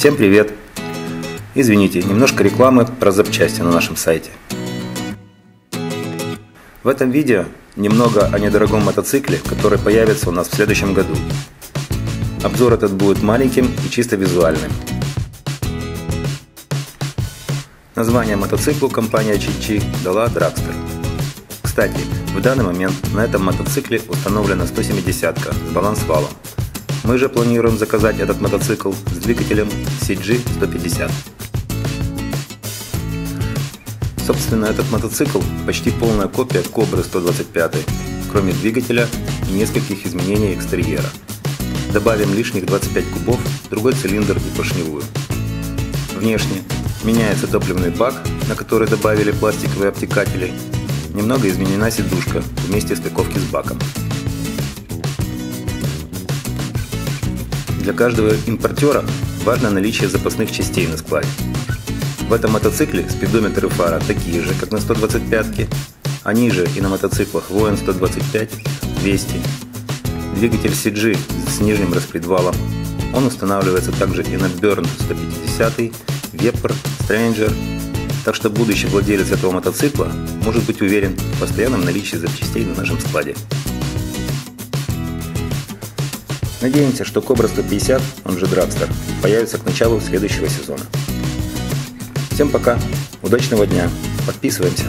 Всем привет! Извините, немножко рекламы про запчасти на нашем сайте. В этом видео немного о недорогом мотоцикле, который появится у нас в следующем году. Обзор этот будет маленьким и чисто визуальным. Название мотоциклу компания Чичи дала Dragster. Кстати, в данный момент на этом мотоцикле установлена 170-ка с балансвалом. Мы же планируем заказать этот мотоцикл с двигателем CG150. Собственно, этот мотоцикл почти полная копия Кобры 125, кроме двигателя и нескольких изменений экстерьера. Добавим лишних 25 кубов, другой цилиндр и поршневую. Внешне меняется топливный бак, на который добавили пластиковые обтекатели. Немного изменена сидушка вместе стыковки с баком. Для каждого импортера важно наличие запасных частей на складе. В этом мотоцикле спидометры фара такие же, как на 125-ке, они же и на мотоциклах Воин 125, 200. Двигатель CG с нижним распредвалом. Он устанавливается также и на Burn 150, Vepr, Stranger, так что будущий владелец этого мотоцикла может быть уверен в постоянном наличии запчастей на нашем складе. Надеемся, что Cobra 150, он же Dragster, появится к началу следующего сезона. Всем пока, удачного дня, подписываемся.